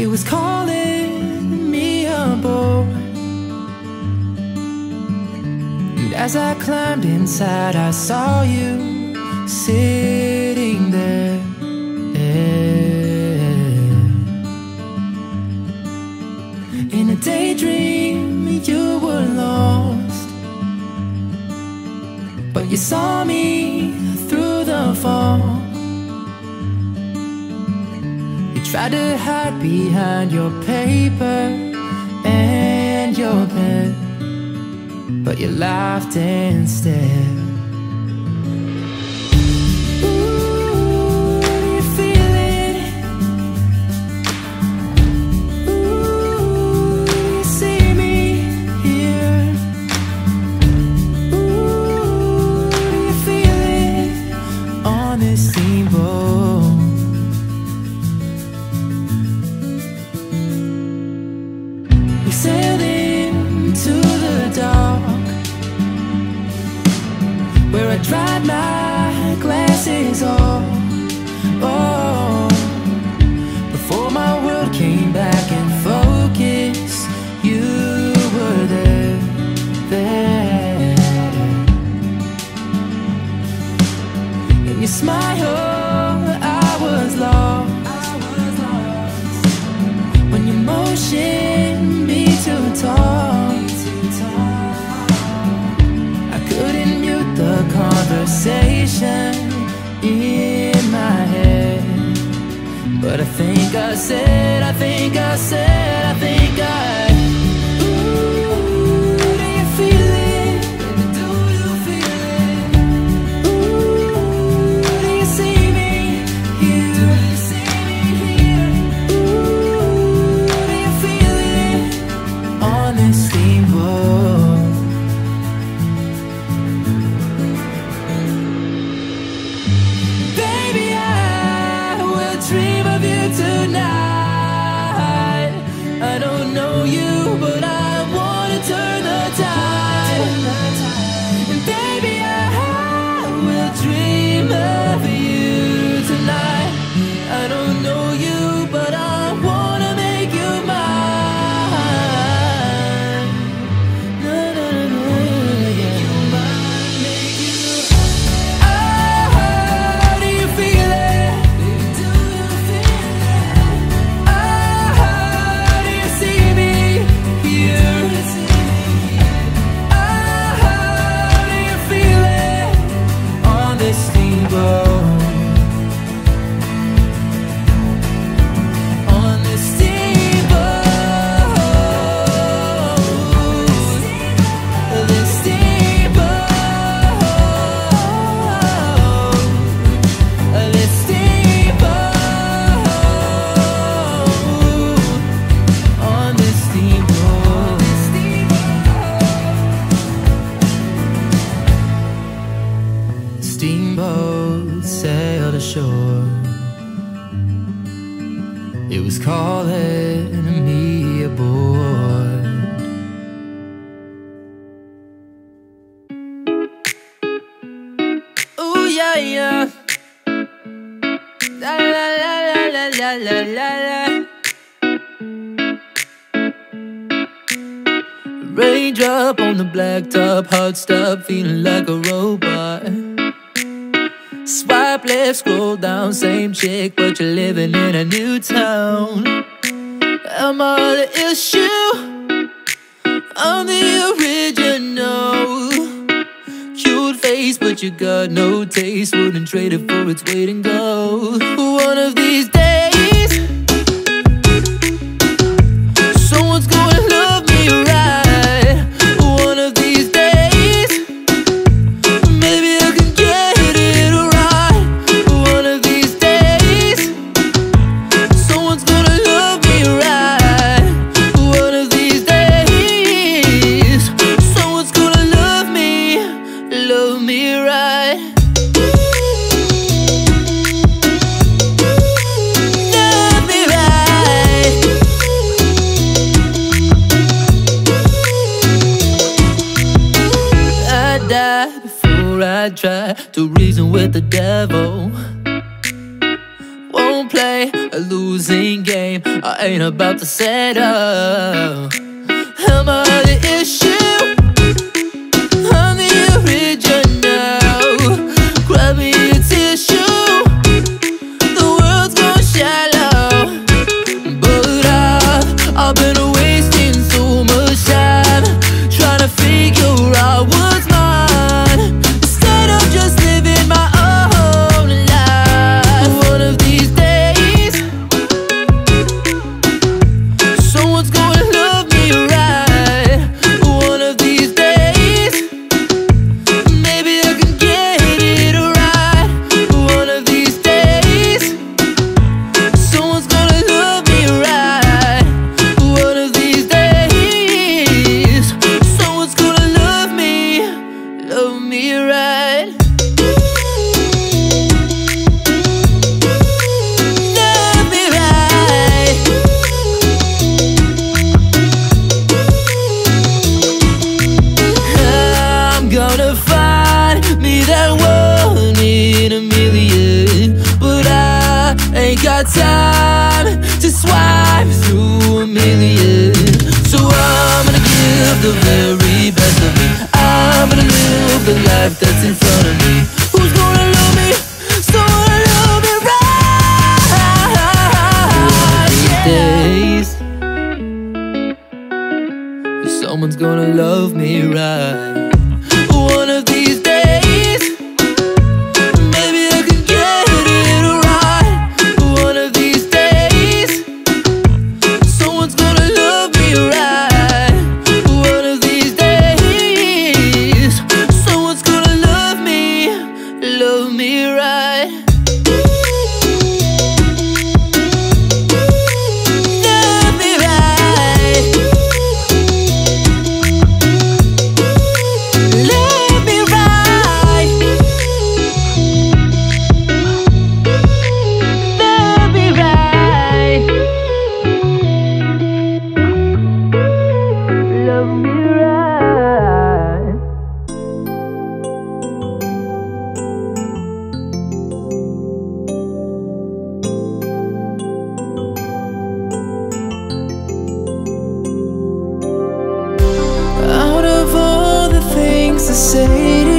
It was calling me aboard. And as I climbed inside, I saw you sitting there. In a daydream, you were lost. But you saw me through the fog. Tried to hide behind your paper and your pen, but you laughed instead. Think I said, I think I said, I think I. calling me aboard. Ooh yeah yeah. La la la la la la la la. Raindrop on the blacktop, hot stop, feeling like a robot. Swipe left, scroll down, same chick, but you're living in a new town. Am I the issue? I'm the original. Cute face, but you got no taste. Wouldn't trade it for its weight in gold. One of these to reason with the devil. Won't play a losing game. I ain't about to settle. Am I the issue? So I'm gonna give the very best of me. I'm gonna live the life that's in front of me. Who's gonna love me? Someone love me right? Days Someone's gonna love me right? say